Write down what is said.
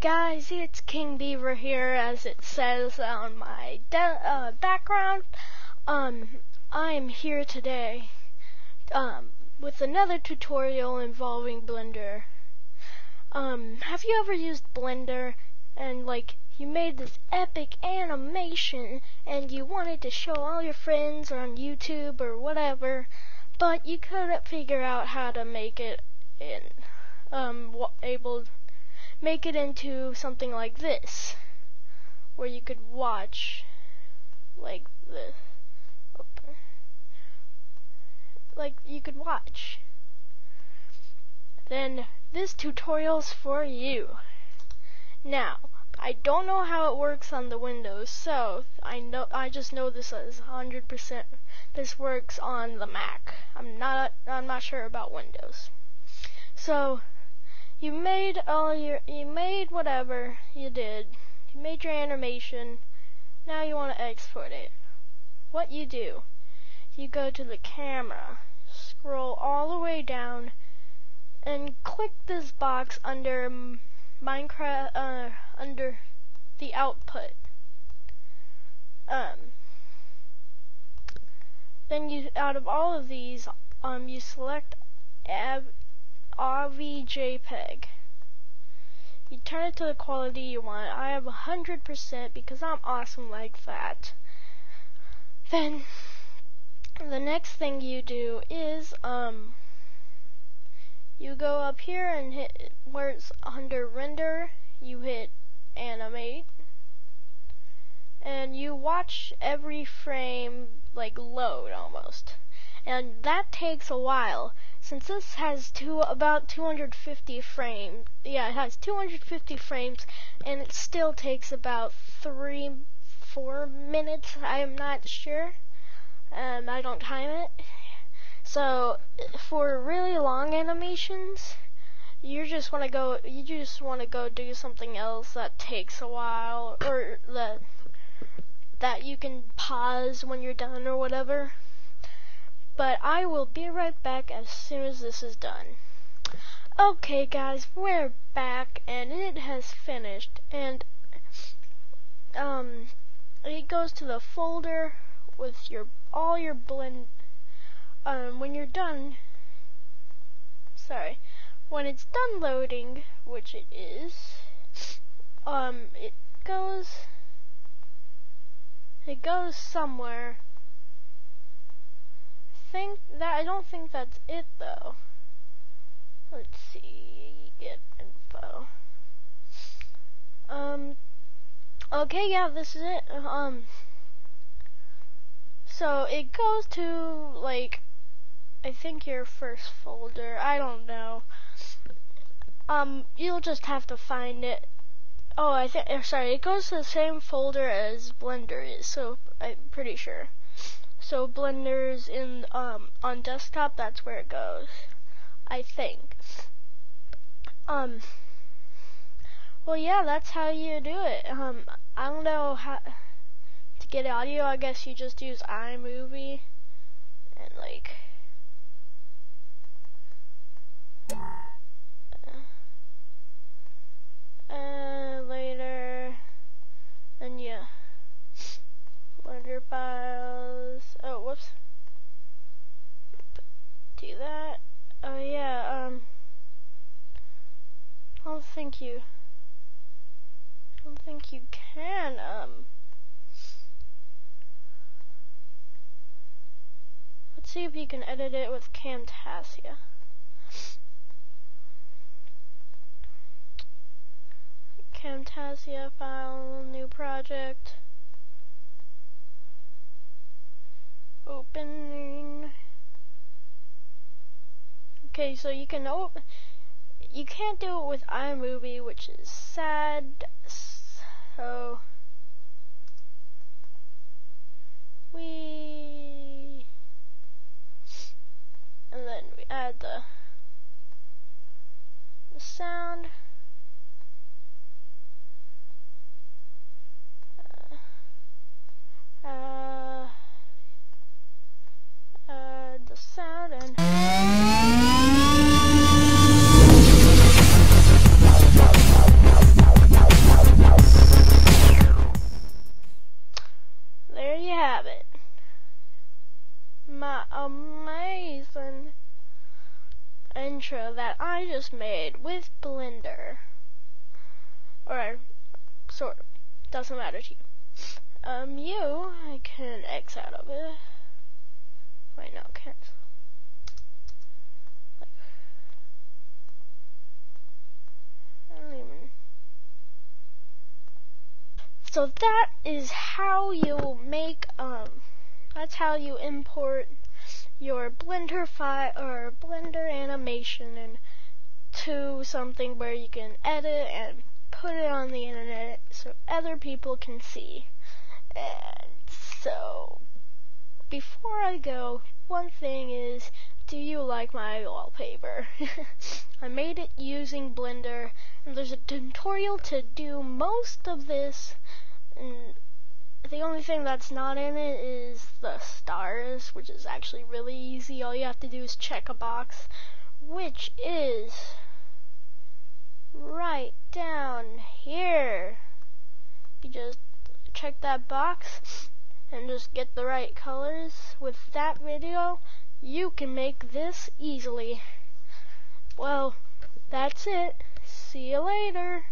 guys, it's King Beaver here, as it says on my uh, background. Um, I'm here today um, with another tutorial involving Blender. Um, have you ever used Blender and like you made this epic animation and you wanted to show all your friends on YouTube or whatever, but you couldn't figure out how to make it in um able make it into something like this, where you could watch like this. Like you could watch. Then this tutorial's for you. Now, I don't know how it works on the Windows, so I know I just know this is 100% this works on the Mac. I'm not I'm not sure about Windows. So, you made all your you made whatever you did. You made your animation. Now you want to export it. What you do you go to the camera scroll all the way down and click this box under Minecraft uh, under the output. Um then you out of all of these um you select ab AVI JPEG. You turn it to the quality you want. I have 100% because I'm awesome like that. Then the next thing you do is um you go up here and hit where it's under render, you hit animate and you watch every frame like load almost. And that takes a while since this has two about 250 frames, yeah, it has 250 frames, and it still takes about three, four minutes. I'm not sure. Um, I don't time it. So for really long animations, you just want to go. You just want to go do something else that takes a while, or that that you can pause when you're done or whatever but I will be right back as soon as this is done. Okay guys, we're back and it has finished and um it goes to the folder with your all your blend um when you're done sorry when it's done loading which it is um it goes it goes somewhere think that I don't think that's it though. Let's see, get info. Um, okay, yeah, this is it. Um, so it goes to like, I think your first folder. I don't know. Um, you'll just have to find it. Oh, I think. Uh, sorry, it goes to the same folder as Blender is. So I'm pretty sure. So Blender's in um on desktop, that's where it goes. I think. Um well yeah, that's how you do it. Um I don't know how to get audio, I guess you just use iMovie and like uh, later and yeah Blender files. Oh, whoops. Do that. Oh yeah. Um. I don't think you. I don't think you can. Um. Let's see if you can edit it with Camtasia. Camtasia file, new project. opening. Okay, so you can open. You can't do it with iMovie, which is sad. So we and then we add the the sound. Intro that I just made with Blender. Or, sort of. Doesn't matter to you. Um, you, I can X out of it. Wait, no, cancel. So that is how you make, um, that's how you import your Blender file or Blender animation and to something where you can edit and put it on the internet so other people can see. And so, before I go, one thing is, do you like my wallpaper? I made it using Blender, and there's a tutorial to do most of this, and the only thing that's not in it is the stars, which is actually really easy. All you have to do is check a box, which is right down here. You just check that box and just get the right colors. With that video, you can make this easily. Well, that's it. See you later.